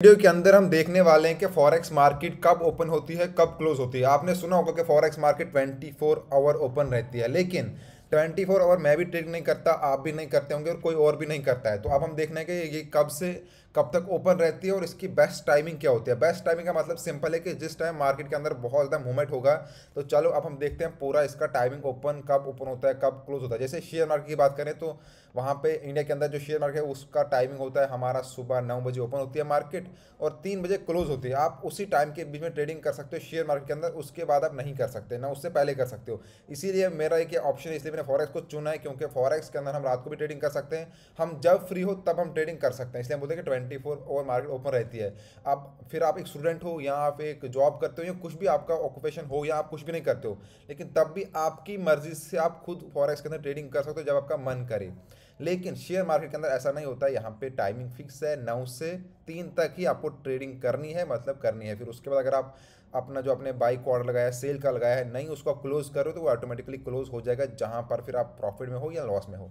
Video के अंदर हम देखने वाले हैं कि फॉरेक्स मार्केट कब ओपन होती है, कब क्लोज होती है। आपने सुना होगा कि फॉरेक्स मार्केट 24 आवर ओपन रहती है, लेकिन 24 आवर मैं भी ट्रेड नहीं करता, आप भी नहीं करते होंगे और कोई और भी नहीं करता है। तो अब हम देखने के ये कब से कब तक ओपन रहती है और इसकी बेस्ट टाइमिंग क्या होती है? बेस्ट टाइमिंग का मतलब सिंपल है कि जिस टाइम मार्केट के अंदर बहुत ज़्यादा मूवमेंट होगा तो चलो अब हम देखते हैं पूरा इसका टाइमिंग ओपन कब ओपन होता है, कब क्लोज होता है। जैसे शेयर मार्केट की बात करें तो वहाँ पे इंडिया के अंदर जो शेयर मार्केट है, उसका टाइमिंग होता है हमारा सुबह नौ बजे ओपन होती है मार्केट और तीन बजे क्लोज होती है। आप उसी टाइम के बीच में ट्रेडिंग कर सकते हो शेयर मार्केट के अंदर, उसके बाद आप नहीं कर सकते, ना उससे पहले कर सकते हो। इसीलिए मेरा एक ऑप्शन इसलिए मैंने फॉरेक्स को चुना है, क्योंकि फॉरेक्स के अंदर हम रात को भी ट्रेडिंग कर सकते हैं। हम जब फ्री हो, तब हम ट्रेडिंग कर सकते हैं। इसलिए हम बोलते हैं कि twenty four hour market open रहती है। आप फिर आप एक स्टूडेंट हो, या आप एक जॉब करते हो, या कुछ भी आपका ऑक्यूपेशन हो, या आप कुछ भी नहीं करते हो, लेकिन तब भी आपकी मर्ज़ी से आप खुद फॉरेक्स के अंदर ट्रेडिंग कर सकते हो, जब आपका मन करे। लेकिन शेयर मार्केट के अंदर ऐसा नहीं होता, यहाँ पे टाइमिंग फिक्स है, नौ से तीन तक ही आपको ट्रेडिंग करनी है मतलब करनी है। फिर उसके बाद अगर आप अपना जो अपने बाइक ऑर्डर लगाया सेल का लगाया है, नहीं उसको क्लोज करो तो वो ऑटोमेटिकली क्लोज हो जाएगा, जहाँ पर फिर आप प्रॉफिट में हो या लॉस में हो।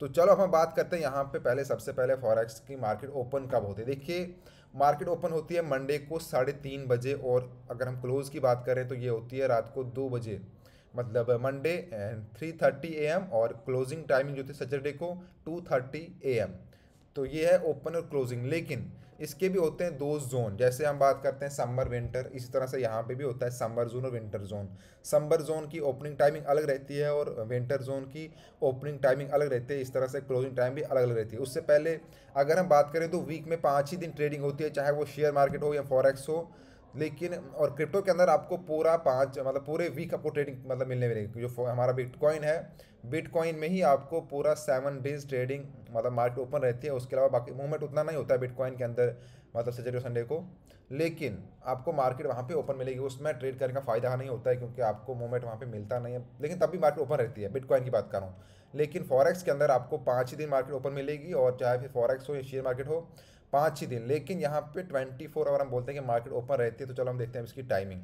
तो चलो हम बात करते हैं यहाँ पे पहले, सबसे पहले फॉरेक्स की मार्केट ओपन कब होती है? देखिए मार्केट ओपन होती है मंडे को साढ़े तीन बजे और अगर हम क्लोज़ की बात करें तो ये होती है रात को दो बजे। मतलब Monday three thirty A M और क्लोजिंग टाइमिंग जो थी सैटरडे को टू थर्टी ए एम तो ये है ओपन और क्लोजिंग लेकिन इसके भी होते हैं दो जोन जैसे हम बात करते हैं समर विंटर इसी तरह से यहाँ पे भी होता है समर जोन और विंटर जोन समर जोन की ओपनिंग टाइमिंग अलग रहती है और विंटर जोन की ओपनिंग टाइमिंग अलग रहती है, इस तरह से क्लोजिंग टाइम भी अलग अलग रहती है. उससे पहले अगर हम बात करें तो वीक में पाँच ही दिन ट्रेडिंग होती है, चाहे वो शेयर मार्केट हो या फॉरेक्स हो लेकिन, और क्रिप्टो के अंदर आपको पूरा पाँच मतलब पूरे वीक आपको ट्रेडिंग मतलब मिलने मिलेगी जो हमारा बिटकॉइन है बिटकॉइन में ही आपको पूरा सेवन डेज़ ट्रेडिंग मतलब मार्केट ओपन रहती है। उसके अलावा बाकी मूवमेंट उतना नहीं होता है बिटकॉइन के अंदर मतलब सैटरडे संडे को। लेकिन आपको मार्केट वहाँ पे ओपन मिलेगी। उसमें ट्रेड करने का फ़ायदा नहीं होता है, क्योंकि आपको मूवमेंट वहाँ पे मिलता नहीं है। लेकिन तब भी मार्केट ओपन रहती है बिटकॉइन की बात कर रहा हूँ। लेकिन फॉरेक्स के अंदर आपको पाँच ही दिन मार्केट ओपन मिलेगी, और चाहे फिर फॉरेक्स हो या शेयर मार्केट हो पाँच ही दिन। लेकिन यहाँ पे ट्वेंटी फोर आवर हम बोलते हैं कि मार्केट ओपन रहती है तो चलो हम देखते हैं इसकी टाइमिंग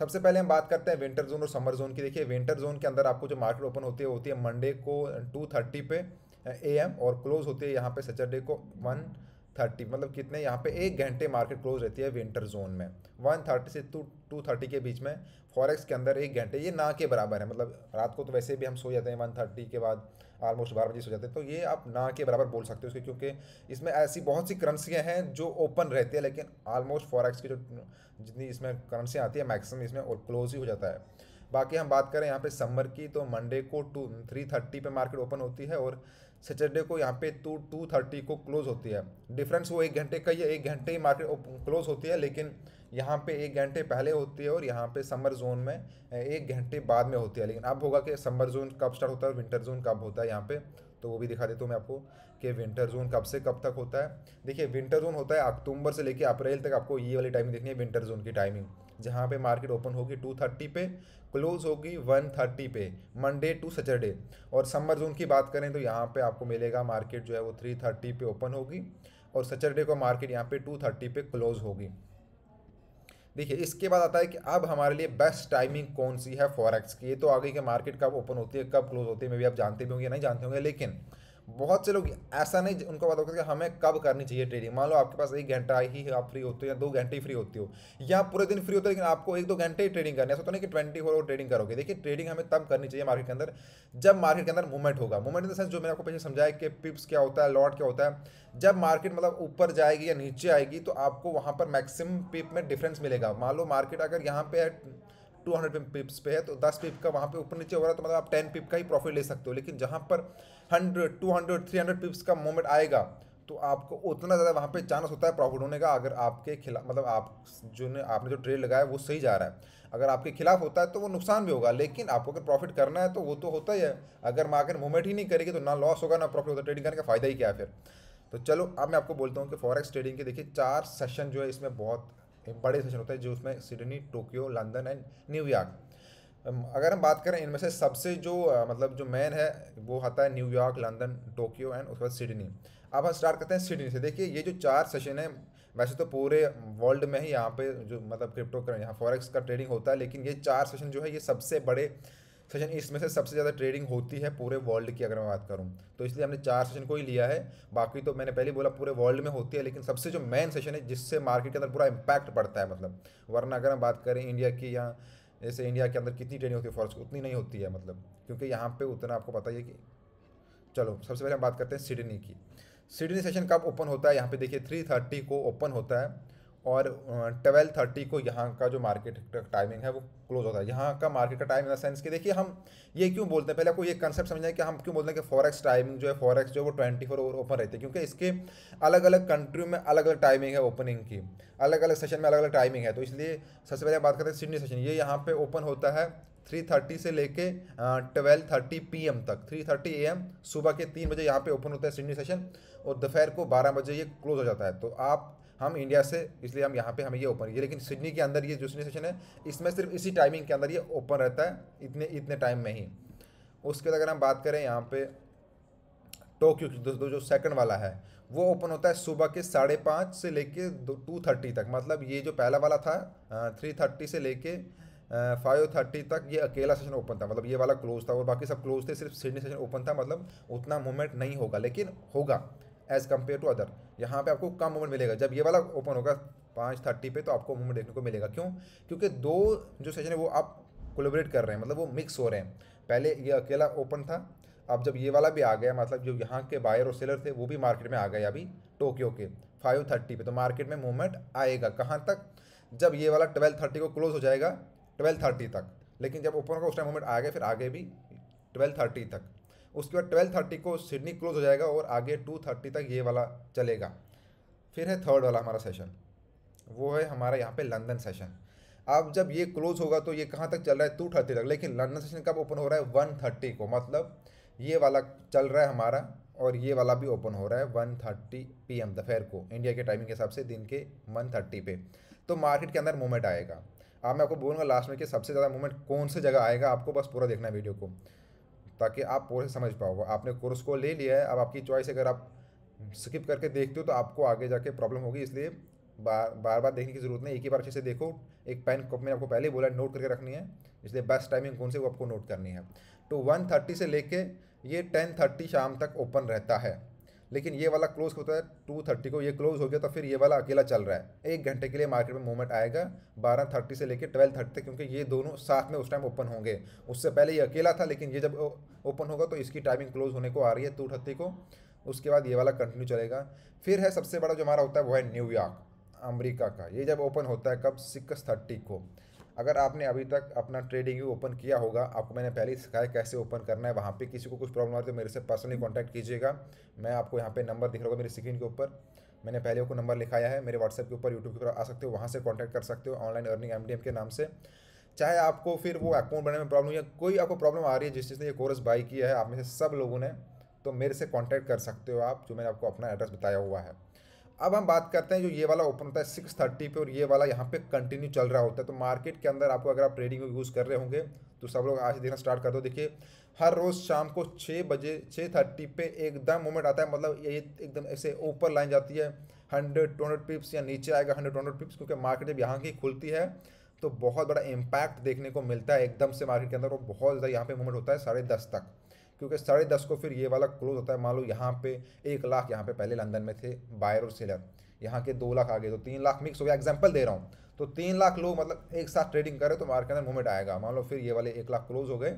सबसे पहले हम बात करते हैं विंटर जोन और समर जोन की। देखिए विंटर जोन के अंदर आपको जो मार्केट ओपन होती है होती है मंडे को टू थर्टी पे ए एम और क्लोज होती है यहाँ पे सैटरडे को वन थर्टी मतलब कितने, यहाँ पे एक घंटे मार्केट क्लोज रहती है विंटर जोन में। वन थर्टी से टू टू थर्टी के बीच में फॉरेक्स के अंदर एक घंटे, ये ना के बराबर है। मतलब रात को तो वैसे भी हम सो जाते हैं वन थर्टी के बाद ऑलमोस्ट बारह बजे सो जाते हैं। तो ये आप ना के बराबर बोल सकते हो क्योंकि इसमें ऐसी बहुत सी करेंसियाँ हैं जो ओपन रहती है, लेकिन ऑलमोस्ट फॉरेक्स की जो जितनी इसमें करेंसियाँ आती है मैक्सिमम इसमें और क्लोज ही हो जाता है। बाकी हम बात करें यहाँ पे समर की तो मंडे को टू थ्री थर्टी पे मार्केट ओपन होती है और सैटरडे को यहाँ पे टू टू थर्टी को क्लोज होती है। डिफरेंस वो एक घंटे का ही है, एक घंटे ही मार्केट क्लोज होती है, लेकिन यहाँ पे एक घंटे पहले होती है और यहाँ पे समर जोन में एक घंटे बाद में होती है। लेकिन अब होगा कि समर जोन कब स्टार्ट होता है विंटर जोन कब होता है यहाँ पे तो वो भी दिखा देता हूँ मैं आपको कि विंटर जोन कब से कब तक होता है। देखिए विंटर जोन होता है अक्टूबर से लेकर अप्रैल तक आपको ये वाली टाइमिंग देखनी है विंटर जोन की टाइमिंग जहाँ पे मार्केट ओपन होगी टू थर्टी पे क्लोज होगी वन थर्टी पे मंडे टू सैटरडे और समर जोन की बात करें तो यहाँ पे आपको मिलेगा मार्केट जो है वो थ्री थर्टी पे ओपन होगी और सैटरडे को मार्केट यहाँ पे टू थर्टी पे क्लोज होगी। देखिए, इसके बाद आता है कि अब हमारे लिए बेस्ट टाइमिंग कौन सी है फॉरेक्स की? ये तो आगे के मार्केट कब ओपन होती है, कब क्लोज होती है मे भी आप जानते भी होंगे नहीं जानते होंगे, लेकिन बहुत से लोग ऐसा नहीं, उनको पता होगा कि हमें कब करनी चाहिए ट्रेडिंग मान लो आपके पास एक घंटा ही, आप फ्री होते हो या दो घंटे ही फ्री होती हो, या पूरे दिन फ्री होते हो, लेकिन आपको एक दो घंटे ही ट्रेडिंग करनी है। सोचो नहीं कि ट्वेंटी फोर ट्रेडिंग करोगे। देखिए ट्रेडिंग हमें तब करनी चाहिए मार्केट के अंदर, जब मार्केट के अंदर मूवमेंट होगा। मूवमेंट इन द सेंस जो मैंने आपको पीछे समझाया कि पिप्स क्या होता है लॉट क्या होता है, जब मार्केट मतलब ऊपर जाएगी या नीचे आएगी तो आपको वहाँ पर मैक्सिमम पिप में डिफरेंस मिलेगा। मान लो मार्केट अगर यहाँ पे टू हंड्रेड पिप्स पे है तो दस पिप का वहाँ पे ऊपर नीचे हो रहा है तो मतलब आप टेन पिप का ही प्रॉफिट ले सकते हो। लेकिन जहाँ पर hundred two hundred three hundred pips का मूवमेंट आएगा तो आपको उतना ज़्यादा वहाँ पे चांस होता है प्रॉफिट होने का अगर आपके खिलाफ मतलब आप जो ने आपने जो ट्रेड लगाया वो सही जा रहा है। अगर आपके खिलाफ होता है तो वो नुकसान भी होगा, लेकिन आपको अगर प्रॉफिट करना है तो वो तो होता ही है। अगर मार्केट मूवमेंट ही नहीं करेगी तो ना लॉस होगा, ना प्रॉफिट होगा ट्रेडिंग करने का फ़ायदा ही क्या है फिर? तो चलो, अब मैं आपको बोलता हूँ कि फॉरेक्स ट्रेडिंग के देखिए, चार सेशन जो है इसमें बहुत बड़े सेशन होते हैं जो उसमें Sydney, Tokyo, London and New York अगर हम बात करें इनमें से सबसे जो मतलब जो मेन है, वो आता है न्यूयॉर्क लंदन, टोक्यो एंड उसके बाद सिडनी। अब हम स्टार्ट करते हैं सिडनी से। देखिए, ये जो चार सेशन है, वैसे तो पूरे वर्ल्ड में ही यहाँ पे जो मतलब क्रिप्टो कर यहाँ फॉरेक्स का ट्रेडिंग होता है, लेकिन ये चार सेशन जो है, ये सबसे बड़े सेशन इसमें से सबसे ज़्यादा ट्रेडिंग होती है पूरे वर्ल्ड की अगर मैं बात करूँ। तो इसलिए हमने चार सेशन को ही लिया है। बाकी तो मैंने पहले बोला पूरे वर्ल्ड में होती है, लेकिन सबसे जो मेन सेशन है, जिससे मार्केट के अंदर पूरा इम्पैक्ट पड़ता है मतलब। वरना अगर हम बात करें इंडिया की या जैसे इंडिया के अंदर कितनी ट्रेडिंग होती है फॉरेक्स उतनी नहीं होती है मतलब। क्योंकि यहाँ पे उतना आपको पता ही है कि चलो, सबसे पहले हम बात करते हैं सिडनी की। सिडनी सेशन कब ओपन होता है? यहाँ पे देखिए थ्री थर्टी को ओपन होता है। और ट्वेल्व थर्टी को यहाँ का जो मार्केट का टाइमिंग है वो क्लोज होता है। यहाँ का मार्केट का टाइम इन द सेंस कि देखिए हम ये क्यों बोलते हैं? पहले आपको ये कंसेप्ट समझना है कि हम क्यों बोलते हैं कि फॉरेक्स टाइमिंग जो है फॉरेक्स जो है वो ट्वेंटी फोर ओवर ओपन रहती है, क्योंकि इसके अलग अलग कंट्रियों में अलग अलग टाइमिंग है ओपनिंग की। अलग अलग सेशन में अलग अलग टाइमिंग है। तो इसलिए सबसे पहले बात करते हैं सिडनी सेशन ये यहाँ पर ओपन होता है थ्री थर्टी से लेके ट्वेल्व थर्टी पी एम तक। थ्री थर्टी ए एम सुबह के तीन बजे यहाँ पे ओपन होता है सिडनी सेशन और दोपहर को बारह बजे ये क्लोज हो जाता है। तो आप हम इंडिया से, इसलिए हम यहाँ पे हमें ये ओपन किया लेकिन सिडनी के अंदर ये जो सिडनी सेशन है, इसमें सिर्फ़ इसी टाइमिंग के अंदर ये ओपन रहता है, इतने इतने टाइम में ही। उसके बाद अगर हम बात करें यहाँ पे टोक्यो की, दो जो सेकंड वाला है, वो ओपन होता है सुबह के साढ़े पाँच से लेके टू थर्टी तक। मतलब ये जो पहला वाला था थ्री थर्टी से लेके फाइव थर्टी तक ये अकेला सेशन ओपन था। मतलब ये वाला क्लोज था और बाकी सब क्लोज थे, सिर्फ़ सिडनी सेशन ओपन था। मतलब उतना मूवमेंट नहीं होगा, लेकिन होगा एज़ कंपेयर टू अदर यहाँ पे आपको कम मूवमेंट मिलेगा। जब ये वाला ओपन होगा पाँच थर्टी पे तो आपको मूवमेंट देखने को मिलेगा। क्यों? क्योंकि दो जो सेशन है, वो आप कोलेबरेट कर रहे हैं मतलब वो मिक्स हो रहे हैं। पहले ये अकेला ओपन था, अब जब ये वाला भी आ गया मतलब जो यहाँ के बायर और सेलर थे, वो भी मार्केट में आ गए अभी टोक्यो के फाइव थर्टी पे। तो मार्केट में मूवमेंट आएगा। कहाँ तक? जब ये वाला ट्वेल्व थर्टी को क्लोज हो जाएगा ट्वेल्व थर्टी तक। लेकिन जब ओपन होगा, उस टाइम मूवमेंट आ गया, फिर आगे भी ट्वेल्व थर्टी तक। उसके बाद ट्वेल्व थर्टी को सिडनी क्लोज हो जाएगा और आगे टू थर्टी तक ये वाला चलेगा। फिर है थर्ड वाला हमारा सेशन वो है हमारा यहाँ पे लंदन सेशन अब जब ये क्लोज होगा तो ये कहाँ तक चल रहा है? टू थर्टी तक। लेकिन लंदन सेशन कब ओपन हो रहा है? वन थर्टी को। मतलब ये वाला चल रहा है हमारा और ये वाला भी ओपन हो रहा है वन थर्टी पी एम दोपहर को। इंडिया के टाइमिंग के हिसाब से दिन के वन थर्टी पे। तो मार्केट के अंदर मूवमेंट आएगा। अब मैं आपको बोलूँगा लास्ट में कि सबसे ज़्यादा मूवमेंट कौन से जगह आएगा? आपको बस पूरा देखना है वीडियो को। ताकि आप पूरे समझ पाओ। आपने कोर्स को ले लिया है, अब आपकी चॉइस अगर आप स्किप करके देखते हो तो आपको आगे जाके प्रॉब्लम होगी। इसलिए बार बार बार देखने की ज़रूरत नहीं, एक ही बार अच्छे से देखो। एक पेन कप में आपको पहले बोला नोट करके रखनी है। इसलिए बेस्ट टाइमिंग कौन से वो आपको नोट करनी है। तो वन थर्टी से लेके ये टेन थर्टी शाम तक ओपन रहता है। लेकिन ये वाला क्लोज होता है टू थर्टी को, ये क्लोज हो गया तो फिर ये वाला अकेला चल रहा है। एक घंटे के लिए मार्केट में मूवमेंट आएगा बारह थर्टी से लेकर ट्वेल्व थर्टी तक, क्योंकि ये दोनों साथ में उस टाइम ओपन होंगे। उससे पहले ये अकेला था, लेकिन ये जब ओपन होगा तो इसकी टाइमिंग क्लोज होने को आ रही है टू थर्टी को। उसके बाद ये वाला कंटिन्यू चलेगा। फिर है सबसे बड़ा जो हमारा होता है वो है न्यूयॉर्क अमरीका का। ये जब ओपन होता है कब? सिक्स थर्टी को। अगर आपने अभी तक अपना ट्रेडिंग व्यू ओपन किया होगा, आपको मैंने पहले ही सिखाया कैसे ओपन करना है, वहाँ पे किसी को कुछ प्रॉब्लम आ रही तो मेरे से पर्सनली कांटेक्ट कीजिएगा। मैं आपको यहाँ पे नंबर दिख रहा होगा मेरी स्क्रीन के ऊपर। मैंने पहले आपको नंबर लिखाया है, मेरे व्हाट्सएप के ऊपर यूट्यूब के ऊपर आ सकते हो, वहाँ से कॉन्टैक्ट कर सकते हो ऑनलाइन अर्निंग एमडीएम के नाम से। चाहे आपको फिर वो अकाउंट बनने में प्रॉब्लम या कोई आपको प्रॉब्लम आ रही है, जिस चीज़ ने ये कोर्स बाई किया है, आप में से सब लोगों ने तो मेरे से कॉन्टैक्ट कर सकते हो आप, जो मैंने आपको अपना एड्रेस बताया हुआ है। अब हम बात करते हैं जो ये वाला ओपन होता है सिक्स थर्टी पे और ये वाला यहाँ पे कंटिन्यू चल रहा होता है। तो मार्केट के अंदर आपको अगर आप ट्रेडिंग को यूज़ कर रहे होंगे तो सब लोग आज देखना स्टार्ट कर दो। देखिए, हर रोज़ शाम को छः बजे छः थर्टी पे एकदम मोमेंट आता है। मतलब ये एकदम ऐसे ऊपर लाइन जाती है। हंड्रेड टू हंड्रेड पिप्स या नीचे आएगा हंड्रेड टू हंड्रेड पिप्स क्योंकि मार्केट जब यहाँ की खुलती है तो बहुत बड़ा इम्पैक्ट देखने को मिलता है एकदम से मार्केट के अंदर और बहुत ज़्यादा यहाँ पे मूवमेंट होता है साढ़े दस तक। क्योंकि साढ़े दस को फिर ये वाला क्लोज होता है। मान लो यहाँ पे एक लाख यहाँ पे पहले लंदन में थे बायर और सेलर यहाँ के दो लाख आ गए तो तीन लाख मिक्स हो गया। एग्ज़ाम्पल दे रहा हूँ। तो तीन लाख लोग मतलब एक साथ ट्रेडिंग करें तो मार्केट अंदर मूवमेंट आएगा। मान लो फिर ये वाले एक लाख क्लोज हो गए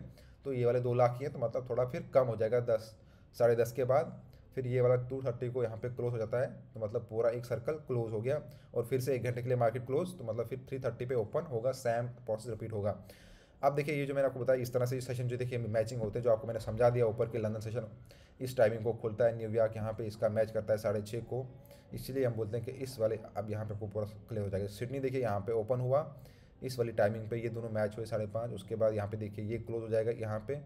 तो ये वाले दो लाख ही हैं तो मतलब थोड़ा फिर कम हो जाएगा दस, साढ़े दस के बाद। फिर ये वाला टू थर्टी को यहाँ पे क्लोज हो जाता है तो मतलब पूरा एक सर्कल क्लोज हो गया। और फिर से एक घंटे के लिए मार्केट क्लोज तो मतलब फिर थ्री थर्टी पे ओपन होगा सैम प्रोसेस रिपीट होगा। अब देखिए, ये जो मैंने आपको बताया, इस तरह से सेशन जो देखिए मैचिंग होते हैं, जो आपको मैंने समझा दिया ऊपर के लंदन सेशन इस टाइमिंग को खुलता है न्यूयॉर्क यहाँ पे इसका मैच करता है साढ़े छः को। इसलिए हम बोलते हैं कि इस वाले, अब यहाँ पे आपको पूरा क्लियर हो जाएगा। सिडनी देखिए, यहाँ पे ओपन हुआ। इस वाली टाइमिंग पे ये दोनों मैच हुए साढ़े पाँच। उसके बाद यहाँ पे देखिए, ये क्लोज हो जाएगा यहाँ पे।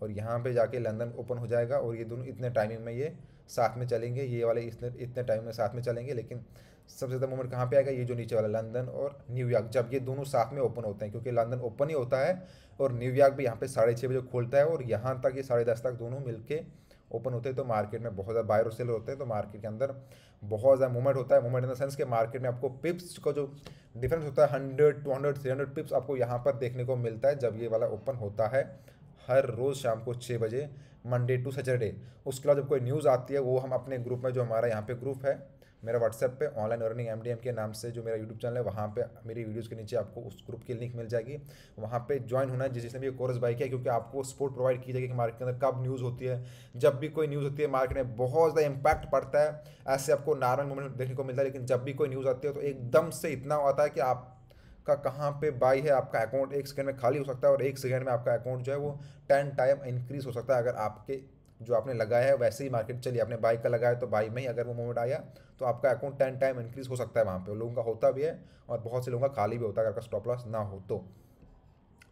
और यहाँ पे जाके लंदन ओपन हो जाएगा। और ये दोनों इतने टाइमिंग में ये साथ में चलेंगे। ये वाले इतने इतने टाइम में साथ में चलेंगे। लेकिन सबसे ज़्यादा मूवमेंट कहाँ पे आएगा? ये जो नीचे वाला लंदन और न्यूयॉर्क जब ये दोनों साथ में ओपन होते हैं, क्योंकि लंदन ओपन ही होता है और न्यूयॉर्क भी यहाँ पे साढ़े छः बजे खोलता है और यहाँ तक ये साढ़े दस तक दोनों मिलके ओपन होते हैं तो मार्केट में बहुत ज़्यादा बायर और सेल होते हैं तो मार्केट के अंदर बहुत ज़्यादा मूवमेंट होता है। मूवमेंट इन द सेंस के मार्केट में आपको पिप्स का जो डिफरेंस होता है hundred two hundred three hundred pips आपको यहाँ पर देखने को मिलता है, जब ये वाला ओपन होता है हर रोज़ शाम को छः बजे। मंडे टू सैटरडे उसके बाद जब कोई न्यूज़ आती है, वो हम अपने ग्रुप में जो हमारा यहाँ पे ग्रुप है, मेरा व्हाट्सएप पे ऑनलाइन अर्निंग एम के नाम से जो मेरा यूट्यूब चैनल है, वहाँ पे मेरी वीडियोज़ के नीचे आपको उस ग्रुप की लिंक मिल जाएगी। वहाँ पे ज्वाइन होना है जिसने भी कोर्स बाई किया, क्योंकि आपको सपोर्ट प्रोवाइड की जाएगी कि मार्केट के अंदर कब न्यूज़ होती है। जब भी कोई न्यूज़ होती है मार्केट में बहुत ज़्यादा इंपैक्ट पड़ता है, ऐसे आपको नॉर्मल मूवमेंट देखने को मिलता है, लेकिन जब भी कोई न्यूज़ आती है तो एकदम से इतना आता है कि आप का कहाँ पे बाई है, आपका अकाउंट एक सेकेंड में खाली हो सकता है और एक सेकेंड में आपका अकाउंट जो है वो टेन टाइम इंक्रीज हो सकता है। अगर आपके जो आपने लगाया है, वैसे ही मार्केट चली आपने बाई का लगाया तो बाई में ही अगर वो मोमेंट आया तो आपका अकाउंट टेन टाइम इंक्रीज हो सकता है वहाँ पर लोगों का होता भी है और बहुत से लोगों का खाली भी होता है अगर आपका स्टॉप लॉस ना हो तो।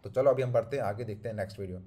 तो चलो अभी हम बढ़ते हैं, आगे देखते हैं नेक्स्ट वीडियो